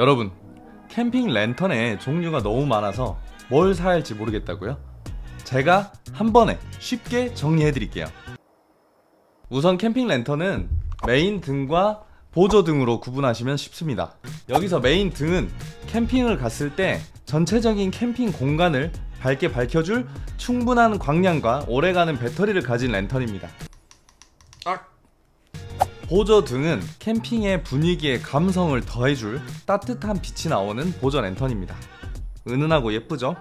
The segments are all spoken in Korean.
여러분 캠핑 랜턴의 종류가 너무 많아서 뭘 사야 할지 모르겠다고요? 제가 한 번에 쉽게 정리해 드릴게요. 우선 캠핑 랜턴은 메인 등과 보조 등으로 구분하시면 쉽습니다. 여기서 메인 등은 캠핑을 갔을 때 전체적인 캠핑 공간을 밝게 밝혀줄 충분한 광량과 오래가는 배터리를 가진 랜턴입니다. 보조 등은 캠핑의 분위기에 감성을 더해줄 따뜻한 빛이 나오는 보조 랜턴입니다. 은은하고 예쁘죠?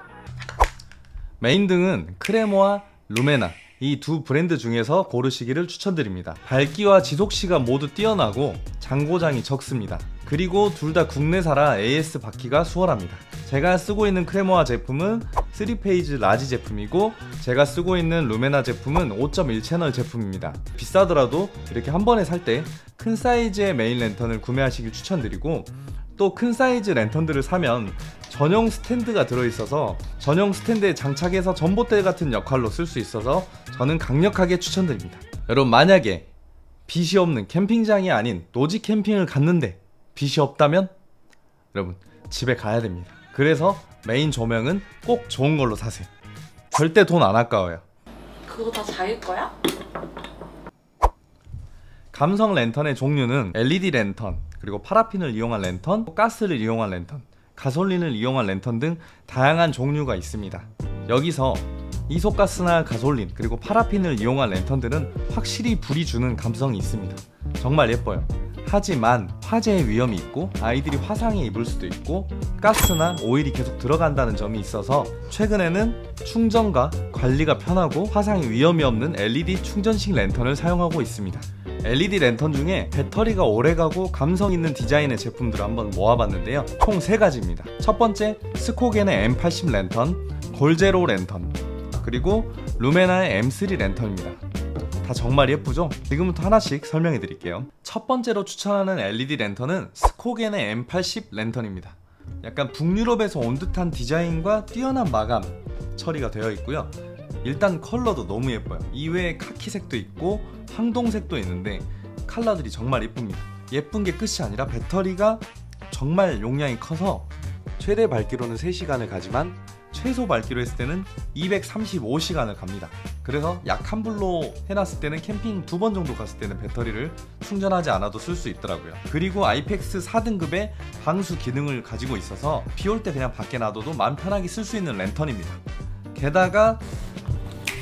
메인 등은 크레모아 루메나 이 두 브랜드 중에서 고르시기를 추천드립니다. 밝기와 지속시간 모두 뛰어나고 잔고장이 적습니다. 그리고 둘 다 국내사라 AS 받기가 수월합니다. 제가 쓰고 있는 크레모아 제품은 3face large 제품이고 제가 쓰고 있는 루메나 제품은 5.1 채널 제품입니다. 비싸더라도 이렇게 한 번에 살 때 큰 사이즈의 메인 랜턴을 구매하시길 추천드리고 또 큰 사이즈 랜턴들을 사면 전용 스탠드가 들어있어서 전용 스탠드에 장착해서 전봇대 같은 역할로 쓸 수 있어서 저는 강력하게 추천드립니다. 여러분 만약에 빛이 없는 캠핑장이 아닌 노지 캠핑을 갔는데 빛이 없다면 여러분 집에 가야 됩니다. 그래서 메인 조명은 꼭 좋은 걸로 사세요. 절대 돈 안 아까워요. 그거 다 자기 거야? 감성 랜턴의 종류는 LED 랜턴, 그리고 파라핀을 이용한 랜턴, 가스를 이용한 랜턴, 가솔린을 이용한 랜턴 등 다양한 종류가 있습니다. 여기서 이소가스나 가솔린 그리고 파라핀을 이용한 랜턴들은 확실히 불이 주는 감성이 있습니다. 정말 예뻐요. 하지만 화재의 위험이 있고 아이들이 화상에 입을 수도 있고 가스나 오일이 계속 들어간다는 점이 있어서 최근에는 충전과 관리가 편하고 화상의 위험이 없는 LED 충전식 랜턴을 사용하고 있습니다. LED 랜턴 중에 배터리가 오래가고 감성 있는 디자인의 제품들을 한번 모아봤는데요. 총 3가지입니다. 첫 번째 스코겐의 M80 랜턴, 골제로 랜턴, 그리고 루메나의 M3 랜턴입니다. 다 정말 예쁘죠? 지금부터 하나씩 설명해 드릴게요. 첫 번째로 추천하는 LED 랜턴은 스코겐의 M80 랜턴입니다. 약간 북유럽에서 온 듯한 디자인과 뛰어난 마감 처리가 되어 있고요. 일단 컬러도 너무 예뻐요. 이외에 카키색도 있고 황동색도 있는데 컬러들이 정말 예쁩니다. 예쁜 게 끝이 아니라 배터리가 정말 용량이 커서 최대 밝기로는 3시간을 가지만 최소 밝기로 했을 때는 235시간을 갑니다. 그래서 약 한 불로 해놨을 때는 캠핑 두 번 정도 갔을 때는 배터리를 충전하지 않아도 쓸 수 있더라고요. 그리고 아이펙스 4등급의 방수 기능을 가지고 있어서 비 올 때 그냥 밖에 놔둬도 마음 편하게 쓸 수 있는 랜턴입니다. 게다가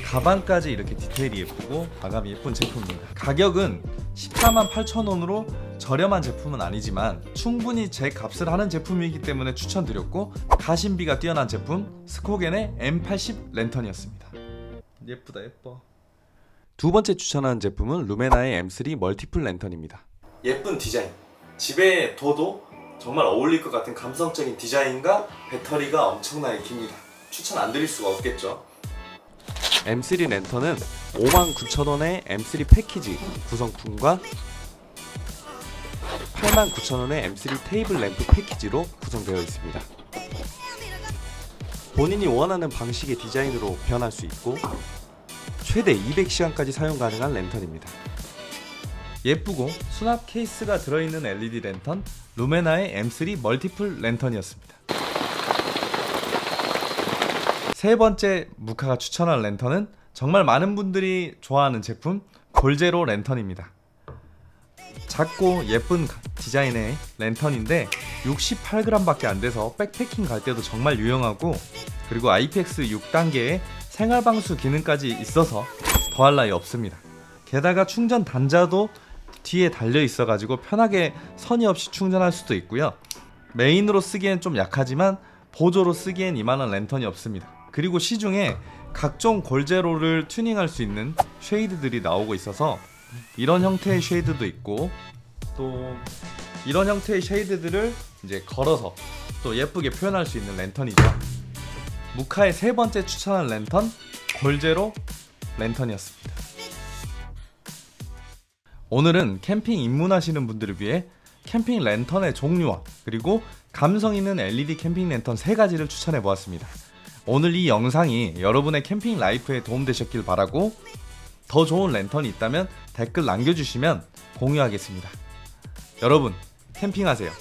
가방까지 이렇게 디테일이 예쁘고 마감이 예쁜 제품입니다. 가격은 14만 8천원으로 저렴한 제품은 아니지만 충분히 제 값을 하는 제품이기 때문에 추천드렸고 가심비가 뛰어난 제품 스코겐의 M80 랜턴이었습니다. 예쁘다 예뻐. 두 번째 추천하는 제품은 루메나의 M3 멀티플 랜턴입니다. 예쁜 디자인. 집에 둬도 정말 어울릴 것 같은 감성적인 디자인과 배터리가 엄청나게 깁니다. 추천 안 드릴 수가 없겠죠. M3 랜턴은 59,000원의 M3 패키지 구성품과 89,000원의 M3 테이블 램프 패키지로 구성되어 있습니다. 본인이 원하는 방식의 디자인으로 변할 수 있고 최대 200시간까지 사용 가능한 랜턴입니다. 예쁘고 수납 케이스가 들어있는 LED 랜턴 루메나의 M3 multiple 랜턴이었습니다. 세 번째 무카가 추천한 랜턴은 정말 많은 분들이 좋아하는 제품 골제로 랜턴입니다. 작고 예쁜 디자인의 랜턴인데 68g밖에 안 돼서 백패킹 갈 때도 정말 유용하고 그리고 IPX 6단계의 생활방수 기능까지 있어서 더할 나위 없습니다. 게다가 충전 단자도 뒤에 달려 있어가지고 편하게 선이 없이 충전할 수도 있고요. 메인으로 쓰기엔 좀 약하지만 보조로 쓰기엔 이만한 랜턴이 없습니다. 그리고 시중에 각종 골제로를 튜닝할 수 있는 shade들이 나오고 있어서 이런 형태의 shade도 있고 또 이런 형태의 shade들을 이제 걸어서 또 예쁘게 표현할 수 있는 랜턴이죠. 무카의 세 번째 추천한 랜턴 골제로 랜턴이었습니다. 오늘은 캠핑 입문하시는 분들을 위해 캠핑 랜턴의 종류와 그리고 감성 있는 LED 캠핑 랜턴 세 가지를 추천해 보았습니다. 오늘 이 영상이 여러분의 캠핑 라이프에 도움되셨길 바라고 더 좋은 랜턴이 있다면 댓글 남겨주시면 공유하겠습니다. 여러분 캠핑하세요.